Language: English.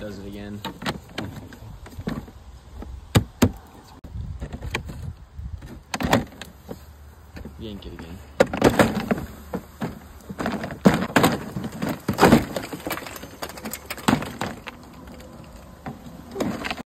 does it again. Yank it again.